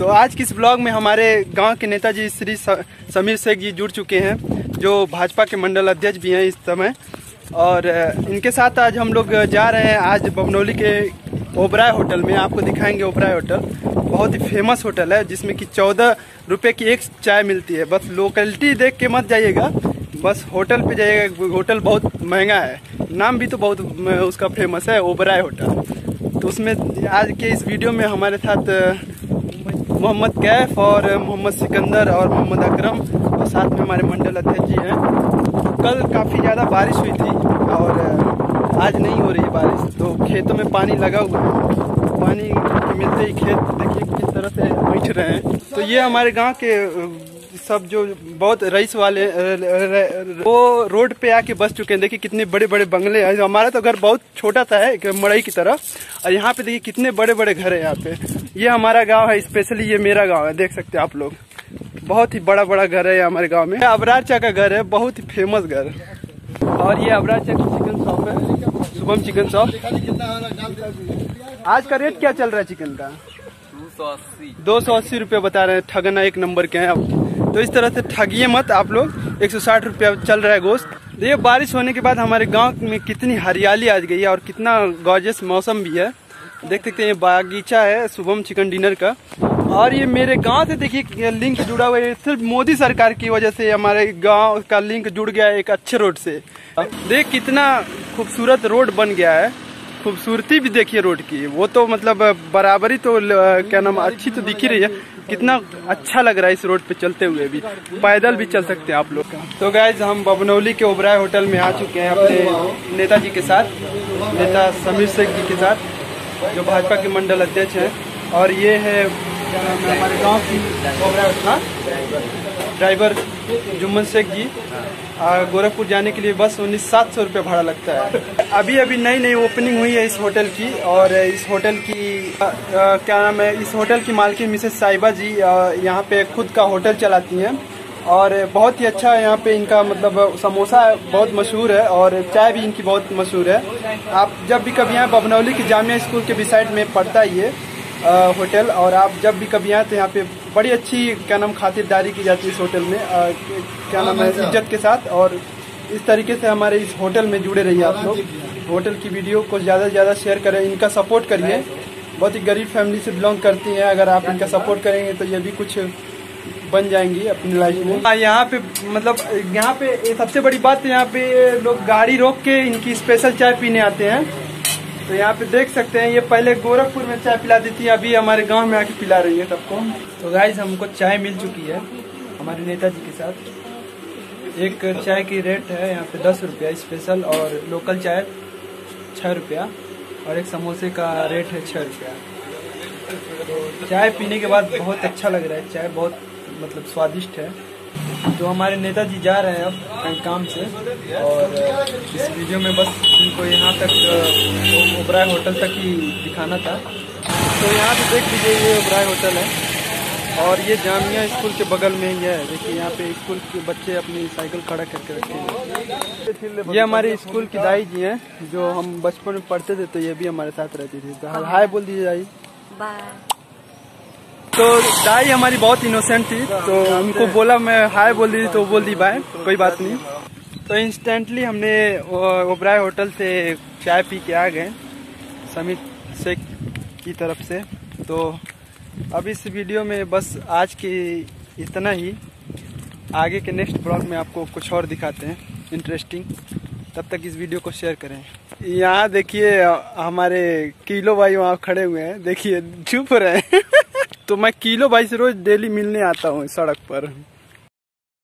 तो आज किस ब्लॉग में हमारे गाँव के नेताजी श्री समीर शेख जी जुड़ चुके हैं, जो भाजपा के मंडल अध्यक्ष भी हैं इस समय। और इनके साथ आज हम लोग जा रहे हैं आज बबनौली के ओबराय होटल में, आपको दिखाएँगे ओबराय होटल। बहुत ही फ़ेमस होटल है, जिसमें कि चौदह रुपये की एक चाय मिलती है। बस लोकेलिटी देख के मत जाइएगा, बस होटल पे जाइएगा, होटल बहुत महँगा है। नाम भी तो बहुत उसका फ़ेमस है ओबराय होटल। तो उसमें आज के इस वीडियो में हमारे साथ मोहम्मद कैफ और मोहम्मद सिकंदर और मोहम्मद अकरम और साथ में हमारे मंडल अध्यक्ष जी हैं। कल काफ़ी ज़्यादा बारिश हुई थी और आज नहीं हो रही है बारिश तो खेतों में पानी लगा हुआ है। पानी मिलते ही खेत देखिए किस तरह से बैठ रहे हैं। तो ये हमारे गाँव के सब जो बहुत रईस वाले वो रोड पे आके बस चुके हैं। देखिए कितने बड़े बड़े बंगले हैं। हमारा तो घर बहुत छोटा सा है मड़ई की तरह। और यहाँ पे देखिए कितने बड़े बड़े घर है यहाँ पे। ये हमारा गाँव है स्पेशली ये मेरा गाँव है, देख सकते हैं आप लोग। बहुत ही बड़ा बड़ा घर है हमारे गाँव में। अबरार चा का घर है, बहुत ही फ़ेमस घर। और ये अबरार चा की चिकन शॉप है, शुभम चिकन शॉप आज का रेट क्या चल रहा है चिकन का? दो सौ अस्सी रूपए बता रहे हैं, ठगना एक नंबर के हैं अब तो इस तरह से ठगिए मत आप लोग, एक सौ साठ रुपया चल रहा है गोश्त। देखिए बारिश होने के बाद हमारे गाँव में कितनी हरियाली आ गई है और कितना गॉर्जियस मौसम भी है। देख सकते हैं बागीचा है, शुभम चिकन डिनर का। और ये मेरे गाँव से देखिए लिंक जुड़ा हुआ है सिर्फ़ मोदी सरकार की वजह से हमारे गाँव का लिंक जुड़ गया है एक अच्छे रोड से। देख कितना खूबसूरत रोड बन गया है। खूबसूरती भी देखिए रोड की। वो तो मतलब बराबरी तो क्या नाम, अच्छी तो दिख रही है। कितना अच्छा लग रहा है इस रोड पे चलते हुए भी। पैदल भी चल सकते हैं आप लोग। तो गाइज़ हम बबनौली के ओबराय होटल में आ चुके हैं अपने नेताजी के साथ, नेता समीर शेख जी के साथ। जो भाजपा के मंडल अध्यक्ष हैं। और ये है हमारे गाँव की ड्राइवर जुम्मन शेख जी। गोरखपुर जाने के लिए बस उन्नीस सात सौ रुपये भाड़ा लगता है। अभी अभी नई नई ओपनिंग हुई है इस होटल की। और इस होटल की आ, आ, क्या नाम है इस होटल की मालकिन मिसेस साहिबा जी यहाँ पे खुद का होटल चलाती हैं। और बहुत ही अच्छा है यहाँ पे इनका मतलब समोसा बहुत मशहूर है और चाय भी इनकी बहुत मशहूर है। आप जब भी कभी यहाँ बबनौली की जामिया स्कूल के बिसाइड में पड़ता ही है होटल और आप जब भी कभी आए तो यहाँ पे बड़ी अच्छी क्या नाम खातिरदारी की जाती है इस होटल में आ, क्या नाम है इज़्ज़त के साथ और इस तरीके से हमारे इस होटल में जुड़े रहिए आप लोग। होटल की वीडियो को ज़्यादा से ज़्यादा शेयर करें इनका सपोर्ट करिए। बहुत ही गरीब फैमिली से बिलोंग करती हैं अगर आप इनका सपोर्ट करेंगे तो ये भी कुछ बन जाएँगी अपनी लाइफ में। हाँ यहाँ पे मतलब यहाँ पे सबसे बड़ी बात, यहाँ पे लोग गाड़ी रोक के इनकी स्पेशल चाय पीने आते हैं। तो यहाँ पे देख सकते हैं, ये पहले गोरखपुर में चाय पिलाती थी अभी हमारे गाँव में आके पिला रही है सबको। तो गाइज़ हमको चाय मिल चुकी है, हमारे नेताजी के साथ। एक चाय की रेट है, यहाँ पे दस रुपया स्पेशल और लोकल चाय छः रुपया, और एक समोसे का रेट है छः रुपया। चाय पीने के बाद बहुत अच्छा लग रहा है। चाय बहुत मतलब स्वादिष्ट है। तो हमारे नेताजी जा रहे हैं अब काम से, और इस वीडियो में बस उनको यहाँ तक ओबराय होटल तक ही दिखाना था। तो यहाँ पे देख लीजिए, ये ओबराय होटल है। और ये जामिया स्कूल के बगल में ही है। देखिए, यहाँ पे स्कूल के बच्चे अपनी साइकिल खड़ा करके रखे हैं। ये हमारे स्कूल की दाई जी हैं, जो हम बचपन में पढ़ते थे तो ये भी हमारे साथ रहती थी। तो हाय बोल दीजिए दाई। बाय तो दाई हमारी बहुत इनोसेंट थी तो उनको बोला मैं हाय बोल दी तो बोल दी बाय कोई बात नहीं। तो इंस्टेंटली हमने ओबराय होटल से चाय पी के आ गए, समीर शेख की तरफ़ से। तो अब इस वीडियो में बस आज की इतना ही। आगे के नेक्स्ट ब्लॉग में आपको कुछ और दिखाते हैं इंटरेस्टिंग तब तक इस वीडियो को शेयर करें। यहाँ देखिए, हमारे किलो भाई वहाँ खड़े हुए हैं। देखिए, चुप रहे हैं। तो मैं किलो भाई से रोज डेली मिलने आता हूँ सड़क पर।